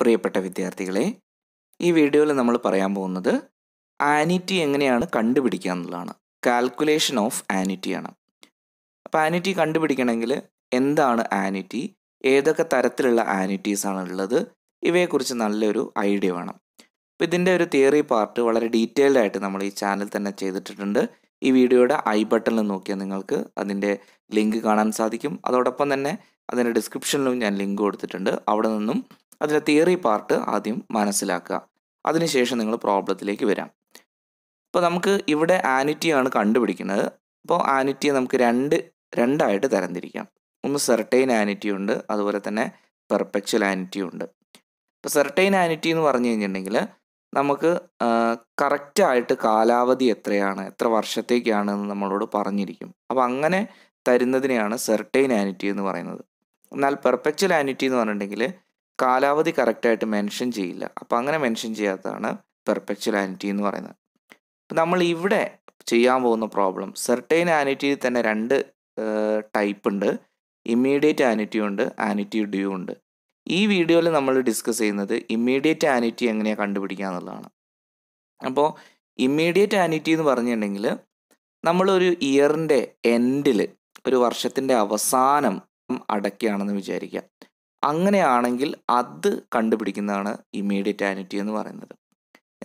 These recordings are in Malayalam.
പ്രിയപ്പെട്ട വിദ്യാർത്ഥികളെ ഈ വീഡിയോയിൽ നമ്മൾ പറയാൻ പോകുന്നത് ആനിറ്റി എങ്ങനെയാണ് കണ്ടുപിടിക്കുക എന്നുള്ളതാണ്. കാൽക്കുലേഷൻ ഓഫ് ആനിറ്റി ആണ്. അപ്പോൾ ആനിറ്റി കണ്ടുപിടിക്കണമെങ്കിൽ എന്താണ് ആനിറ്റി? ഏതൊക്കെ തരത്തിലുള്ള ആനിറ്റീസ് ആണ് ഉള്ളത്? ഇവയെക്കുറിച്ച് നല്ലൊരു ഐഡിയ വേണം. അപ്പോൾ ഇതിന്റെ ഒരു തിയറി പാർട്ട് വളരെ ഡീറ്റെയിൽഡ് ആയിട്ട് നമ്മൾ ഈ ചാനൽ തന്നെ ചെയ്തിട്ടുണ്ട് ഈ വീഡിയോയുടെ ഐ ബട്ടണിൽ നോക്കിയാൽ നിങ്ങൾക്ക് അതിന്റെ ലിങ്ക് കാണാൻ സാധിക്കും. അതോടൊപ്പം തന്നെ അതിന്റെ ഡിസ്ക്രിപ്ഷനിലും ഞാൻ ലിങ്ക് കൊടുത്തിട്ടുണ്ട്. അവിടെ നിന്നും അതിന്റെ തിയറി പാർട്ട് ആദ്യം മനസ്സിലാക്കുക. അതിനുശേഷം നിങ്ങൾ പ്രോബ്ലത്തിലേക്ക് വരാം. അപ്പോൾ നമുക്ക് ഇവിടെ ആനിറ്റിയാണ് കണ്ടുപിടിക്കുന്നത്. അപ്പോൾ ആനിറ്റിയെ നമുക്ക് രണ്ട് രണ്ടായിട്ട് തരംതിരിക്കാം. ഒന്ന് സെർട്ടൈൻ ആനിറ്റി ഉണ്ട് അതുപോലെ തന്നെ പെർപെക്ച്വൽ ആനിറ്റി ഉണ്ട്. ഇപ്പോൾ സെർട്ടൈൻ ആനിറ്റി എന്ന് പറഞ്ഞു കഴിഞ്ഞിട്ടുണ്ടെങ്കിൽ നമുക്ക് കറക്റ്റായിട്ട് കാലാവധി എത്രയാണ് എത്ര വർഷത്തേക്കാണ് എന്ന് നമ്മളോട് പറഞ്ഞിരിക്കും. അപ്പോൾ അങ്ങനെ തരുന്നതിനെയാണ് സെർട്ടൈൻ ആനിറ്റി എന്ന് പറയുന്നത്. എന്നാൽ പെർപെക്ച്വൽ ആനിറ്റി എന്ന് പറഞ്ഞിട്ടുണ്ടെങ്കിൽ കാലാവധി കറക്റ്റായിട്ട് മെൻഷൻ ചെയ്യില്ല. അപ്പോൾ അങ്ങനെ മെൻഷൻ ചെയ്യാത്തതാണ് പെർപെക്ച്വൽ ആനിറ്റി എന്ന് പറയുന്നത്. അപ്പം നമ്മൾ ഇവിടെ ചെയ്യാൻ പോകുന്ന പ്രോബ്ലം സെർട്ടൈൻ ആനിറ്റിയിൽ തന്നെ രണ്ട് ടൈപ്പ് ഉണ്ട്. ഇമ്മീഡിയറ്റ് ആനിറ്റി ഉണ്ട് ആനിറ്റി ഡ്യൂ ഉണ്ട്. ഈ വീഡിയോയിൽ നമ്മൾ ഡിസ്കസ് ചെയ്യുന്നത് ഇമ്മീഡിയറ്റ് ആനിറ്റി എങ്ങനെയാണ് കണ്ടുപിടിക്കുക എന്നുള്ളതാണ്. അപ്പോൾ ഇമ്മീഡിയറ്റ് ആനിറ്റി എന്ന് പറഞ്ഞിട്ടുണ്ടെങ്കിൽ നമ്മളൊരു ഇയറിന്റെ എൻഡിൽ ഒരു വർഷത്തിന്റെ അവസാനം അടയ്ക്കുകയാണെന്ന് വിചാരിക്കുക. അങ്ങനെയാണെങ്കിൽ അത് കണ്ടുപിടിക്കുന്നതാണ് ഇമ്മീഡിയറ്റ് ആനിറ്റി എന്ന് പറയുന്നത്.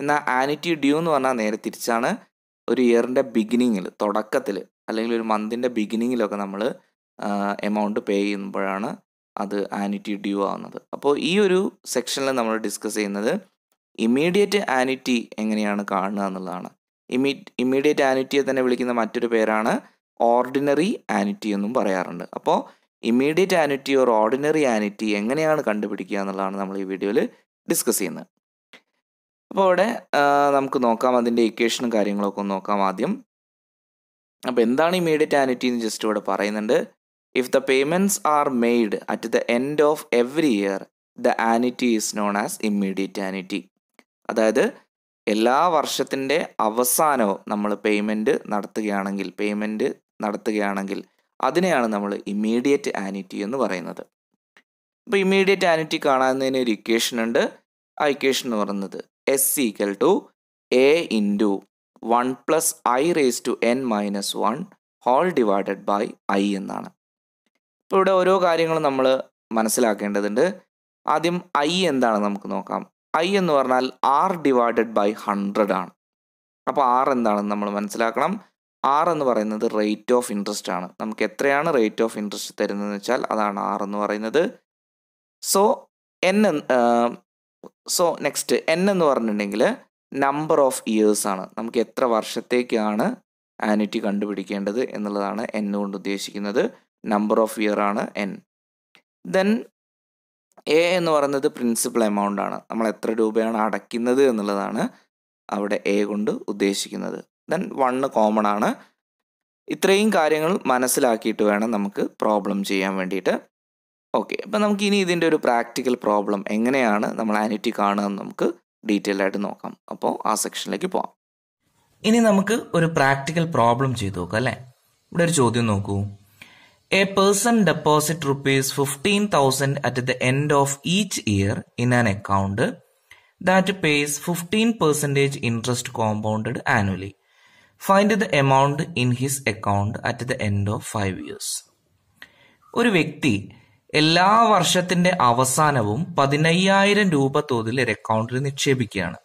എന്നാൽ ആനിറ്റി ഡ്യൂ എന്ന് പറഞ്ഞാൽ നേരെ തിരിച്ചാണ് ഒരു ഇയറിന്റെ ബിഗിനിങ്ങിൽ തുടക്കത്തിൽ അല്ലെങ്കിൽ ഒരു മന്തിന്റെ ബിഗിനിങ്ങിലൊക്കെ നമ്മൾ എമൗണ്ട് പേ ചെയ്യുമ്പോഴാണ് അത് ആനിറ്റി ഡ്യൂ ആവുന്നത്. അപ്പോൾ ഈ ഒരു സെക്ഷനിൽ നമ്മൾ ഡിസ്കസ് ചെയ്യുന്നത് ഇമ്മീഡിയറ്റ് ആനിറ്റി എങ്ങനെയാണ് കാണുക എന്നുള്ളതാണ്. ഇമ്മീ ഇമ്മീഡിയറ്റ് ആനിറ്റിയെ തന്നെ വിളിക്കുന്ന മറ്റൊരു പേരാണ് ഓർഡിനറി ആനിറ്റി എന്നും പറയാറുണ്ട്. അപ്പോൾ immediate annuity or ordinary annuity എങ്ങനെയാണ് കണ്ടുപിടിക്കുക എന്നുള്ളതാണ് നമ്മൾ ഈ വീഡിയോയിൽ ഡിസ്കസ് ചെയ്യുന്നത്. അപ്പോൾ അവിടെ നമുക്ക് നോക്കാം. അതിന്റെ ഇക്വേഷനും കാര്യങ്ങളൊക്കെ ഒന്ന് നോക്കാം ആദ്യം. അപ്പോൾ എന്താണ് ഇമ്മീഡിയറ്റ് ആനിറ്റി എന്ന് ജസ്റ്റ് ഇവിടെ പറയുന്നുണ്ട്. If the payments are made at the end of every year the annuity is known as immediate annuity അതായത് എല്ലാ വർഷത്തിന്റെ അവസാനവും നമ്മൾ പേയ്മെന്റ് നടത്തുകയാണെങ്കിൽ പേയ്മെന്റ് നടത്തുകയാണെങ്കിൽ അതിനെയാണ് നമ്മൾ ഇമ്മീഡിയറ്റ് ആനിറ്റി എന്ന് പറയുന്നത്. അപ്പോൾ ഇമ്മീഡിയറ്റ് ആനിറ്റി കാണാവുന്നതിന് ഒരു ഇക്വേഷൻ ഉണ്ട്. ആ ഇക്വേഷൻ എന്ന് പറയുന്നത് S equal to A into one plus I raise to N minus one whole divided by I എന്നാണ്. ഇപ്പോൾ ഇവിടെ ഓരോ കാര്യങ്ങളും നമ്മൾ മനസ്സിലാക്കേണ്ടതുണ്ട്. ആദ്യം ഐ എന്താണെന്ന് നമുക്ക് നോക്കാം. ഐ എന്ന് പറഞ്ഞാൽ ആർ ഡിവൈഡഡ് ബൈ ഹൺഡ്രഡ് ആണ്. അപ്പോൾ ആർ എന്താണെന്ന് നമ്മൾ മനസ്സിലാക്കണം. ആർ എന്ന് പറയുന്നത് റേറ്റ് ഓഫ് ഇൻട്രസ്റ്റ് ആണ്. നമുക്ക് എത്രയാണ് റേറ്റ് ഓഫ് ഇൻട്രസ്റ്റ് തരുന്നതെന്ന് വെച്ചാൽ അതാണ് ആർ എന്ന് പറയുന്നത്. So N so next N എന്ന് പറഞ്ഞിട്ടുണ്ടെങ്കിൽ നമ്പർ ഓഫ് ഇയേഴ്സ് ആണ്. നമുക്ക് എത്ര വർഷത്തേക്കാണ് ആനിറ്റി കണ്ടുപിടിക്കേണ്ടത് എന്നുള്ളതാണ് എൻ കൊണ്ട് ഉദ്ദേശിക്കുന്നത്. നമ്പർ ഓഫ് ഇയർ ആണ് എൻ ദെൻ എ എന്ന് പറയുന്നത് പ്രിൻസിപ്പൽ എമൗണ്ട് ആണ്. നമ്മൾ എത്ര രൂപയാണ് അടയ്ക്കുന്നത് എന്നുള്ളതാണ് അവിടെ എ കൊണ്ട് ഉദ്ദേശിക്കുന്നത്. ദെൻ വണ്ണ് കോമൺ ആണ്. ഇത്രയും കാര്യങ്ങൾ മനസ്സിലാക്കിയിട്ട് വേണം നമുക്ക് പ്രോബ്ലം ചെയ്യാൻ വേണ്ടിയിട്ട്. ഓക്കെ അപ്പം നമുക്ക് ഇനി ഇതിന്റെ ഒരു പ്രാക്ടിക്കൽ പ്രോബ്ലം എങ്ങനെയാണ് നമ്മൾ ആനിറ്റി കാണുക നമുക്ക് ഡീറ്റെയിൽ ആയിട്ട് നോക്കാം. അപ്പോൾ ആ സെക്ഷനിലേക്ക് പോവാം. ഇനി നമുക്ക് ഒരു പ്രാക്ടിക്കൽ പ്രോബ്ലം ചെയ്തു നോക്കാം അല്ലേ? ഇവിടെ ഒരു ചോദ്യം നോക്കൂ. A person deposit rupees fifteen thousand at the end of each year in an account that pays fifteen percentage interest compounded annually find the amount in his account at the end of five years ഒരു വ്യക്തി എല്ലാ വർഷത്തിന്റെ അവസാനവും പതിനയ്യായിരം രൂപ തോതിൽ ഒരു അക്കൗണ്ടിൽ നിക്ഷേപിക്കുകയാണ്.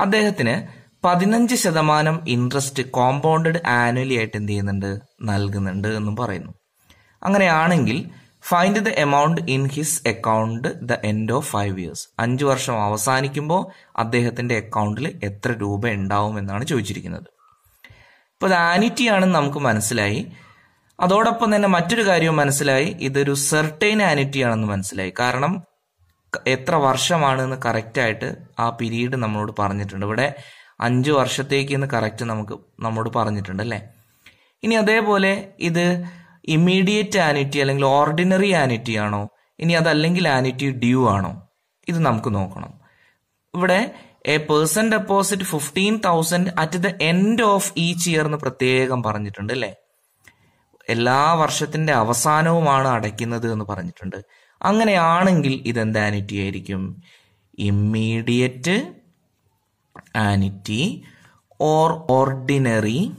അദ്ദേഹത്തിന് പതിനഞ്ച് ശതമാനം ഇൻട്രസ്റ്റ് കോമ്പൗണ്ടഡ് ആനുവലി ആയിട്ട് എന്ത് ചെയ്യുന്നുണ്ട്? നൽകുന്നുണ്ട് എന്നും പറയുന്നു. അങ്ങനെയാണെങ്കിൽ find the amount in his account the end of five years അഞ്ചു വർഷം അവസാനിക്കുമ്പോൾ അദ്ദേഹത്തിന്റെ അക്കൗണ്ടിൽ എത്ര രൂപ ഉണ്ടാവും എന്നാണ് ചോദിച്ചിരിക്കുന്നത്. ഇപ്പോൾ ഇത് ആനിറ്റി ആണെന്ന് നമുക്ക് മനസ്സിലായി. അതോടൊപ്പം തന്നെ മറ്റൊരു കാര്യവും മനസ്സിലായി. ഇതൊരു സെർട്ടൈൻ ആനിറ്റി ആണെന്ന് മനസ്സിലായി. കാരണം എത്ര വർഷമാണ് എന്ന് കറക്റ്റായിട്ട് ആ പിരീഡ് നമ്മളോട് പറഞ്ഞിട്ടുണ്ട്. ഇവിടെ അഞ്ച് വർഷത്തേക്ക് എന്ന് കറക്റ്റ് നമുക്ക് നമ്മോട് പറഞ്ഞിട്ടുണ്ട് അല്ലേ? ഇനി അതേപോലെ ഇത് ഇമ്മീഡിയറ്റ് ആനിറ്റി അല്ലെങ്കിൽ ഓർഡിനറി ആനിറ്റി ആണോ? ഇനി അതല്ലെങ്കിൽ ആനിറ്റി ഡ്യൂ ആണോ? ഇത് നമുക്ക് നോക്കണം. ഇവിടെ a person deposit fifteen thousand at the end of each year എന്ന് പ്രത്യേകം പറഞ്ഞിട്ടുണ്ട് അല്ലേ? എല്ലാ വർഷത്തിന്റെ അവസാനവുമാണ് അടയ്ക്കുന്നത് എന്ന് പറഞ്ഞിട്ടുണ്ട്. അങ്ങനെയാണെങ്കിൽ ഇതെന്ത് ആനിറ്റി ആയിരിക്കും? Immediate annuity or ordinary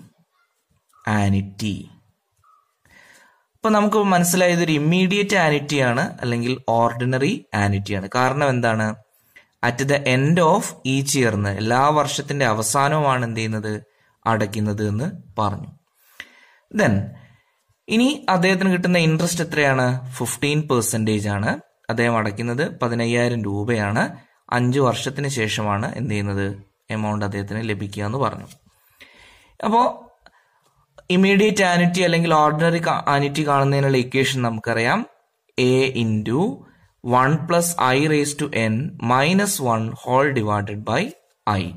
annuity അപ്പൊ നമുക്ക് മനസ്സിലായത് ഒരു ഇമ്മീഡിയറ്റ് ആനിറ്റിയാണ് അല്ലെങ്കിൽ ഓർഡിനറി ആനിറ്റിയാണ് കാരണം എന്താണ്? At the end of each year എന്ന് എല്ലാ വർഷത്തിന്റെ അവസാനവുമാണ് എന്ത് ചെയ്യുന്നത്? അടയ്ക്കുന്നത് എന്ന് പറഞ്ഞു. ദെൻ ഇനി അദ്ദേഹത്തിന് കിട്ടുന്ന ഇൻട്രസ്റ്റ് എത്രയാണ്? ഫിഫ്റ്റീൻ പെർസെന്റേജ് ആണ്. അദ്ദേഹം അടയ്ക്കുന്നത് പതിനയ്യായിരം രൂപയാണ്. അഞ്ച് വർഷത്തിന് ശേഷമാണ് എന്ത് ചെയ്യുന്നത്? എമൗണ്ട് അദ്ദേഹത്തിന് ലഭിക്കുക എന്ന് പറഞ്ഞു. അപ്പോൾ ഇമ്മീഡിയറ്റ് ആനിറ്റി അല്ലെങ്കിൽ ഓർഡിനറി ആനിറ്റി കാണുന്നതിനുള്ള ഇക്വേഷൻ നമുക്കറിയാം. A into one plus I raise to N minus one whole divided by I.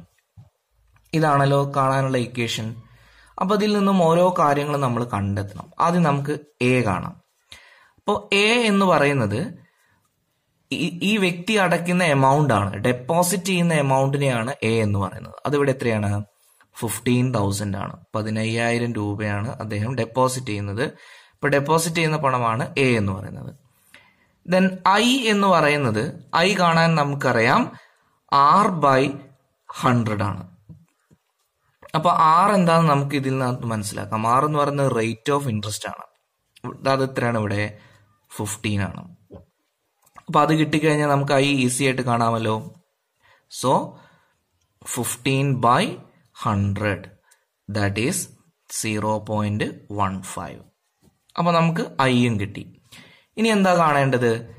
ഇതാണല്ലോ കാണാനുള്ള ഇക്വേഷൻ. അപ്പൊ അതിൽ നിന്നും ഓരോ കാര്യങ്ങളും നമ്മൾ കണ്ടെത്തണം. ആദ്യം നമുക്ക് എ കാണാം. അപ്പോൾ എ എന്ന് പറയുന്നത് ഈ- ഈ വ്യക്തി അടയ്ക്കുന്ന എമൗണ്ട് ആണ്. ഡെപ്പോസിറ്റ് ചെയ്യുന്ന എമൗണ്ടിനെയാണ് എ എന്ന് പറയുന്നത്. അതിവിടെ എത്രയാണ്? ഫിഫ്റ്റീൻ തൗസൻഡ് ആണ്. പതിനയ്യായിരം രൂപയാണ് അദ്ദേഹം ഡെപ്പോസിറ്റ് ചെയ്യുന്നത്. ഇപ്പൊ ഡെപ്പോസിറ്റ് ചെയ്യുന്ന പണമാണ് എ എന്ന് പറയുന്നത്. ദെൻ ഐ എന്ന് പറയുന്നത് ഐ കാണാൻ നമുക്കറിയാം ആർ ബൈ ഹൺഡ്രഡ് ആണ്. അപ്പൊ ആർ എന്താണെന്ന് നമുക്ക് ഇതിൽ നിന്ന് മനസ്സിലാക്കാം. ആർ എന്ന് പറയുന്നത് റേറ്റ് ഓഫ് ഇൻട്രസ്റ്റ് ആണ്. അത് എത്രയാണ് ഇവിടെ? ഫിഫ്റ്റീൻ ആണ്. അപ്പൊ അത് കിട്ടിക്കഴിഞ്ഞാൽ നമുക്ക് ഐ ഈസി ആയിട്ട് കാണാമല്ലോ. So fifteen by hundred that is zero point one five അപ്പൊ നമുക്ക് ഐയും കിട്ടി. ഇനി എന്താ കാണേണ്ടത്?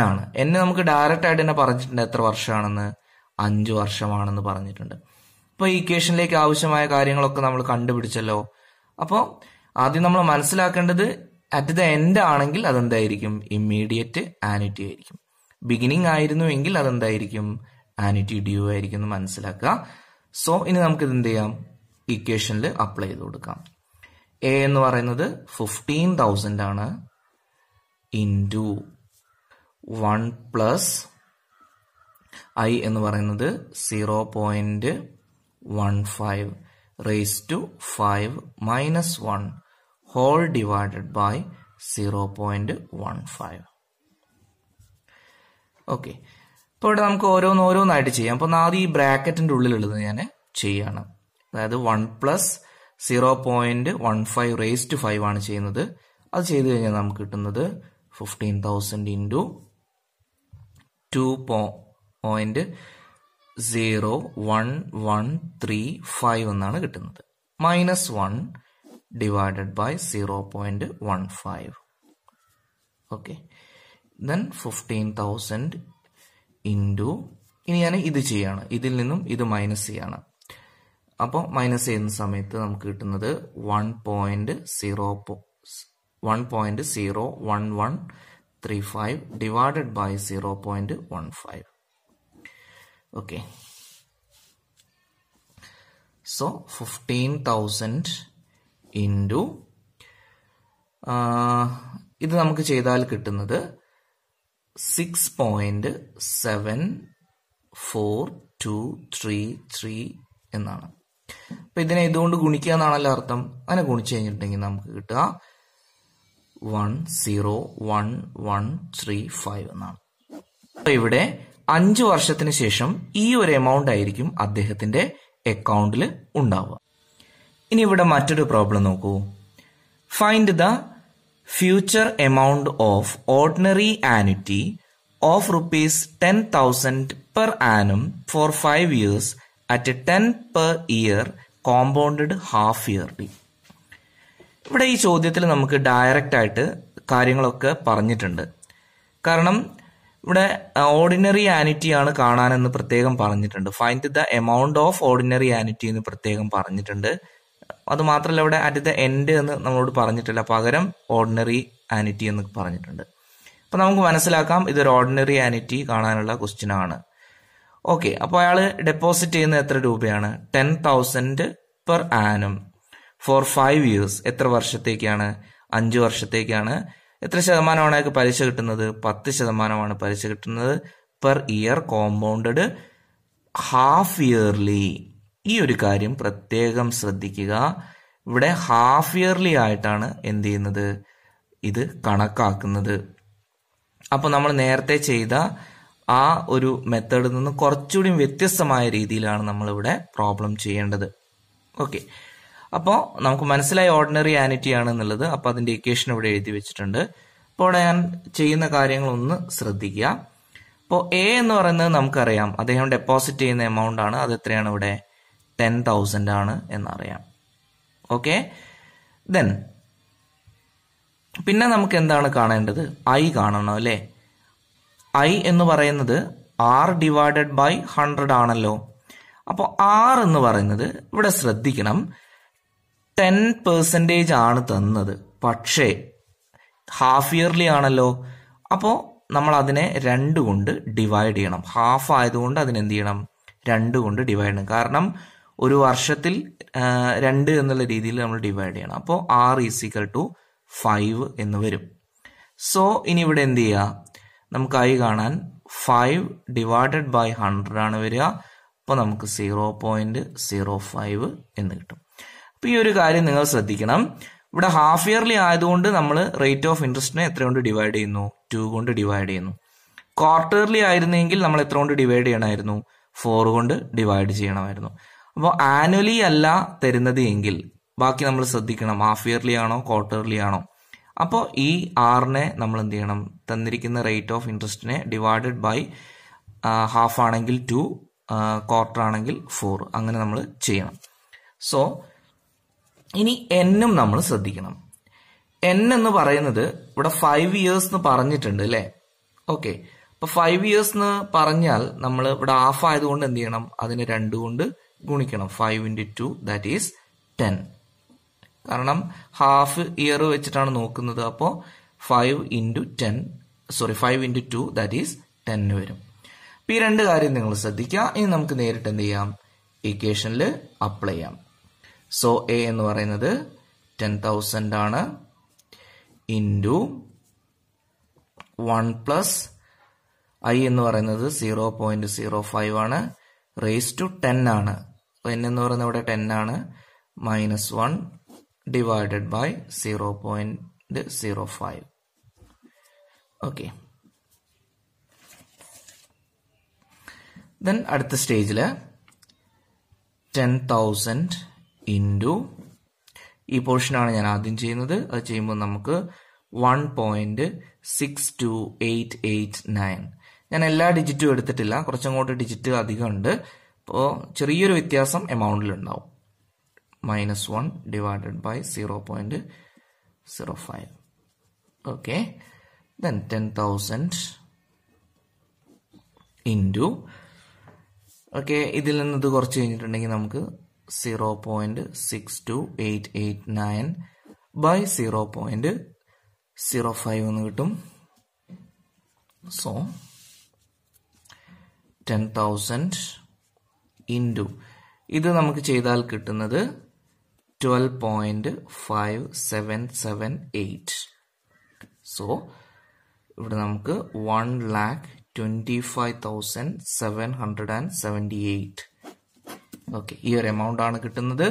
ആണ്. എൻ നമുക്ക് ഡയറക്റ്റ് ആയിട്ട് തന്നെ പറഞ്ഞിട്ടുണ്ട് എത്ര വർഷമാണെന്ന്. അഞ്ചു വർഷമാണെന്ന് പറഞ്ഞിട്ടുണ്ട്. ഇപ്പൊ ഈ ഇക്വേഷനിലേക്ക് ആവശ്യമായ കാര്യങ്ങളൊക്കെ നമ്മൾ കണ്ടുപിടിച്ചല്ലോ. അപ്പോൾ ആദ്യം നമ്മൾ മനസ്സിലാക്കേണ്ടത് അറ്റ് ദ എൻഡ് ആണെങ്കിൽ അതെന്തായിരിക്കും? ഇമ്മീഡിയറ്റ് ആനിറ്റി ആയിരിക്കും. ബിഗിനിങ് ആയിരുന്നു എങ്കിൽ അതെന്തായിരിക്കും? ആനിറ്റി ഡ്യൂ ആയിരിക്കും എന്ന് മനസ്സിലാക്കുക. സോ ഇനി നമുക്ക് ഇത് എന്ത് ചെയ്യാം? ഇക്വേഷനിൽ അപ്ലൈ ചെയ്ത് കൊടുക്കാം. എ എന്ന് പറയുന്നത് ഫിഫ്റ്റീൻ തൗസൻഡ് ആണ്. ഇന്റു വൺ പ്ലസ് ഐ എന്ന് പറയുന്നത് zero point one five raise to five minus one whole divided by zero point one five okay ഇപ്പോൾ ഇവിടെ നമുക്ക് ഓരോന്ന് ഓരോന്നായിട്ട് ചെയ്യാം. അപ്പോൾ ആദ്യം ഈ ബ്രാക്കറ്റിന്റെ ഉള്ളിലുള്ളത് ഞാൻ ചെയ്യാണ്. അതായത് one plus zero point one five raise to five ആണ് ചെയ്യുന്നത്. അത് ചെയ്ത് കഴിഞ്ഞാൽ നമുക്ക് കിട്ടുന്നത് fifteen thousand into two point zero one one three five എന്നാണ് കിട്ടുന്നത്. Minus one divided by zero point one five okay then fifteen thousand into ഇനി ഞാൻ ഇത് ചെയ്യാണ്. ഇതിൽ നിന്നും ഇത് മൈനസ് ചെയ്യാണ്. അപ്പോൾ മൈനസ് ചെയ്യുന്ന സമയത്ത് നമുക്ക് കിട്ടുന്നത് one point zero one point zero one one three five divided by zero point one five okay so fifteen thousand into ഇത് നമുക്ക് ചെയ്താൽ കിട്ടുന്നത് six point seven four two three three എന്നാണ്. അപ്പൊ ഇതിനെ ഇതുകൊണ്ട് ഗുണിക്കുക എന്നാണല്ലോ അർത്ഥം. അങ്ങനെ ഗുണിച്ചു കഴിഞ്ഞിട്ടുണ്ടെങ്കിൽ നമുക്ക് കിട്ടുക one zero one one three five എന്നാണ്. അപ്പൊ ഇവിടെ അഞ്ച് വർഷത്തിന് ശേഷം ഈ ഒരു എമൗണ്ട് ആയിരിക്കും അദ്ദേഹത്തിന്റെ അക്കൗണ്ടിൽ ഉണ്ടാവുക. ഇനി ഇവിടെ മറ്റൊരു പ്രോബ്ലം നോക്കൂ. Find the future amount of ordinary annuity of rupees ten thousand per annum for five years at ten per year compounded half yearly ഇവിടെ ഈ ചോദ്യത്തിൽ നമുക്ക് ഡയറക്റ്റ് ആയിട്ട് കാര്യങ്ങളൊക്കെ പറഞ്ഞിട്ടുണ്ട്. കാരണം ഇവിടെ ഓർഡിനറി ആനിറ്റി ആണ് കാണാനെന്ന് പ്രത്യേകം പറഞ്ഞിട്ടുണ്ട്. Find the amount of ordinary annuity എന്ന് പ്രത്യേകം പറഞ്ഞിട്ടുണ്ട്. അത് മാത്രമല്ല ഇവിടെ അറ്റ് ദ എൻഡ് എന്ന് നമ്മളോട് പറഞ്ഞിട്ടില്ല. പകരം ഓർഡിനറി ആനിറ്റി എന്ന് പറഞ്ഞിട്ടുണ്ട്. അപ്പൊ നമുക്ക് മനസ്സിലാക്കാം ഇതൊരു ഓർഡിനറി ആനിറ്റി കാണാനുള്ള ക്വസ്റ്റ്യൻ ആണ്. ഓക്കെ അപ്പോൾ അയാൾ ഡെപ്പോസിറ്റ് ചെയ്യുന്ന എത്ര രൂപയാണ്? Ten thousand per annum for five years എത്ര വർഷത്തേക്കാണ്? അഞ്ച് വർഷത്തേക്കാണ്. എത്ര ശതമാനമാണ് അയാൾക്ക് പലിശ കിട്ടുന്നത്? പത്ത് ശതമാനമാണ് പലിശ കിട്ടുന്നത്. Per year compounded half yearly ഈ ഒരു കാര്യം പ്രത്യേകം ശ്രദ്ധിക്കുക. ഇവിടെ ഹാഫ് ഇയർലി ആയിട്ടാണ് എന്ത് ചെയ്യുന്നത്? ഇത് കണക്കാക്കുന്നത്. അപ്പോൾ നമ്മൾ നേരത്തെ ചെയ്ത ആ ഒരു മെത്തേഡിൽ നിന്ന് കുറച്ചുകൂടി വ്യത്യസ്തമായ രീതിയിലാണ് നമ്മളിവിടെ പ്രോബ്ലം ചെയ്യേണ്ടത്. ഓക്കെ അപ്പോൾ നമുക്ക് മനസ്സിലായി ഓർഡിനറി ആനിറ്റി ആണ് എന്നുള്ളത് അപ്പോൾ അതിന്റെ ഇക്വേഷൻ ഇവിടെ എഴുതി വെച്ചിട്ടുണ്ട്. അപ്പോൾ ഇവിടെ ഞാൻ ചെയ്യുന്ന കാര്യങ്ങളൊന്ന് ശ്രദ്ധിക്കുക. അപ്പോൾ എ എന്ന് പറയുന്നത് നമുക്കറിയാം. അദ്ദേഹം ഡെപ്പോസിറ്റ് ചെയ്യുന്ന എമൗണ്ട് ആണ്. അത് എത്രയാണ് ഇവിടെ? ടെൻ തൗസൻഡ് ആണ് എന്നറിയാം. ഓക്കെ ദെൻ പിന്നെ നമുക്ക് എന്താണ് കാണേണ്ടത്? ഐ കാണണം അല്ലേ? ഐ എന്ന് പറയുന്നത് ആർ ഡിവൈഡഡ് ബൈ ഹൺഡ്രഡ് ആണല്ലോ. അപ്പോൾ ആർ എന്ന് പറയുന്നത് ഇവിടെ ശ്രദ്ധിക്കണം. ടെൻ പെർസെന്റേജ് ആണ് തന്നത്. പക്ഷേ ഹാഫ് ഇയർലി ആണല്ലോ. അപ്പോൾ നമ്മൾ അതിനെ രണ്ട് കൊണ്ട് ഡിവൈഡ് ചെയ്യണം. ഹാഫ് ആയതുകൊണ്ട് അതിനെന്ത് ചെയ്യണം രണ്ട് കൊണ്ട് ഡിവൈഡ് ചെയ്യണം. കാരണം ഒരു വർഷത്തിൽ രണ്ട് എന്നുള്ള രീതിയിൽ നമ്മൾ ഡിവൈഡ് ചെയ്യണം. അപ്പോൾ ആർ ഈസിക്കൽ ടു ഫൈവ് എന്ന് വരും. സോ ഇനി ഇവിടെ എന്ത് ചെയ്യുക നമുക്ക് ഐ കാണാൻ ഫൈവ് ഡിവൈഡഡ് ബൈ ഹൺഡ്രഡ് ആണ് വരിക. അപ്പോൾ നമുക്ക് സീറോ പോയിന്റ് സീറോ ഫൈവ് എന്ന് കിട്ടും. അപ്പോൾ ഈ ഒരു കാര്യം നിങ്ങൾ ശ്രദ്ധിക്കണം. ഇവിടെ ഹാഫ് ഇയർലി ആയതുകൊണ്ട് നമ്മൾ റേറ്റ് ഓഫ് ഇൻട്രസ്റ്റിനെ എത്ര കൊണ്ട് ഡിവൈഡ് ചെയ്യുന്നു? ടു കൊണ്ട് ഡിവൈഡ് ചെയ്യുന്നു. ക്വാർട്ടർലി ആയിരുന്നെങ്കിൽ നമ്മൾ എത്ര കൊണ്ട് ഡിവൈഡ് ചെയ്യണമായിരുന്നു? ഫോർ കൊണ്ട് ഡിവൈഡ് ചെയ്യണമായിരുന്നു. അപ്പോൾ ആനുവലി അല്ല തരുന്നത് എങ്കിൽ ബാക്കി നമ്മൾ ശ്രദ്ധിക്കണം. ഹാഫ് ഇയർലി ആണോ ക്വാർട്ടർലി ആണോ? അപ്പോൾ ഈ ആറിനെ നമ്മൾ എന്ത് ചെയ്യണം? തന്നിരിക്കുന്ന റേറ്റ് ഓഫ് ഇൻട്രസ്റ്റിനെ ഡിവൈഡഡ് ബൈ ഹാഫ് ആണെങ്കിൽ ടു ക്വാർട്ടർ ആണെങ്കിൽ ഫോർ അങ്ങനെ നമ്മൾ ചെയ്യണം. സോ ഇനി എന്നും നമ്മൾ ശ്രദ്ധിക്കണം. എൻ എന്ന് പറയുന്നത് ഇവിടെ ഫൈവ് ഇയേഴ്സ് എന്ന് പറഞ്ഞിട്ടുണ്ട് അല്ലേ? ഓക്കെ അപ്പൊ ഫൈവ് ഇയേഴ്സ് എന്ന് പറഞ്ഞാൽ നമ്മൾ ഇവിടെ ഹാഫ് ആയതുകൊണ്ട് എന്ത് ചെയ്യണം? അതിനെ രണ്ട് കൊണ്ട് ഗുണിക്കണം. Five into two that is ten കാരണം ഹാഫ് ഇയർ വെച്ചിട്ടാണ് നോക്കുന്നത്. അപ്പോൾ five into ten sorry five into two that is ten വരും. അപ്പൊ ഈ രണ്ട് കാര്യം നിങ്ങൾ ശ്രദ്ധിക്കുക. ഇനി നമുക്ക് നേരിട്ട് എന്ത് ചെയ്യാം? ഇക്വേഷനിൽ അപ്ലൈ ചെയ്യാം. സോ എ എന്ന് പറയുന്നത് ടെൻ തൗസൻഡ് ആണ്. ഇന്റു വൺ പ്ലസ് ഐ എന്ന് പറയുന്നത് സീറോ പോയിന്റ് സീറോ ഫൈവ് ആണ്. റേസ് ടു ടെൻ ആണ്. എൻ എന്ന് പറയുന്നത് ഇവിടെ ടെൻ ആണ്. Minus one divided by zero point zero five okay then അടുത്ത സ്റ്റേജിൽ ടെൻ തൗസൻഡ് ഇന്റു ഈ പോർഷനാണ് ഞാൻ ആദ്യം ചെയ്യുന്നത്. അത് ചെയ്യുമ്പോൾ നമുക്ക് one point six two eight eight nine ഞാൻ എല്ലാ ഡിജിറ്റും എടുത്തിട്ടില്ല. കുറച്ചങ്ങോട്ട് ഡിജിറ്റ് അധികം ഉണ്ട് അപ്പോൾ ചെറിയൊരു വ്യത്യാസം എമൗണ്ടിൽ ഉണ്ടാവും. Minus one divided by zero point zero five okay then ten thousand into okay ഇതിൽ നിന്ന് ഇത് കുറച്ച് കഴിഞ്ഞിട്ടുണ്ടെങ്കിൽ നമുക്ക് zero point six two eight eight nine by zero point zero five എന്ന് കിട്ടും. സോ ടെൻ തൗസൻഡ് ഇന്റു ഇത് നമുക്ക് ചെയ്താൽ കിട്ടുന്നത് twelve point five seven seven eight so ഇവിടെ നമുക്ക് one lakh twenty five thousand seven hundred and seventy eight okay ഈ ഒരു എമൗണ്ട് ആണ് കിട്ടുന്നത്.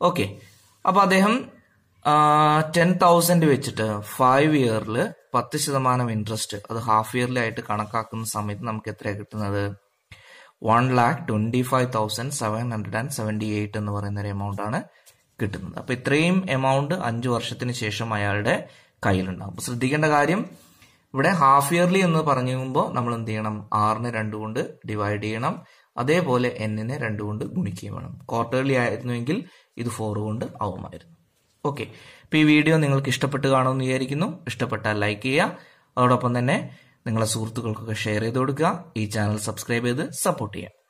ഓക്കെ അപ്പൊ അദ്ദേഹം ടെൻ തൗസൻഡ് വെച്ചിട്ട് ഫൈവ് ഇയറിൽ പത്ത് ശതമാനം ഇൻട്രസ്റ്റ് അത് ഹാഫ് ഇയർലി ആയിട്ട് കണക്കാക്കുന്ന സമയത്ത് നമുക്ക് എത്രയാണ് കിട്ടുന്നത്? One lakh twenty five thousand seven hundred and seventy eight എന്ന് പറയുന്ന ഒരു എമൗണ്ട് ആണ് കിട്ടുന്നത്. അപ്പൊ ഇത്രയും എമൗണ്ട് അഞ്ചു വർഷത്തിന് ശേഷം അയാളുടെ കയ്യിലുണ്ടാകും അപ്പൊ ശ്രദ്ധിക്കേണ്ട കാര്യം ഇവിടെ ഹാഫ് ഇയർലി എന്ന് പറയുമ്പോൾ നമ്മൾ എന്ത് ചെയ്യണം? ആറിന് രണ്ട് കൊണ്ട് ഡിവൈഡ് ചെയ്യണം. അതേപോലെ എന്നിനെ രണ്ട് കൊണ്ട് ഗുണിക്കുകയും വേണം. ക്വാർട്ടർലി ആയിരുന്നുവെങ്കിൽ ഇത് ഫോർ കൊണ്ട് ആവുമായിരുന്നു. ഓക്കെ ഇപ്പൊ ഈ വീഡിയോ നിങ്ങൾക്ക് ഇഷ്ടപ്പെട്ട് കാണുമെന്ന് വിചാരിക്കുന്നു. ഇഷ്ടപ്പെട്ടാൽ ലൈക്ക് ചെയ്യുക. അതോടൊപ്പം തന്നെ നിങ്ങളുടെ സുഹൃത്തുക്കൾക്കൊക്കെ ഷെയർ ചെയ്ത് കൊടുക്കുക. ഈ ചാനൽ സബ്സ്ക്രൈബ് ചെയ്ത് സപ്പോർട്ട് ചെയ്യുക.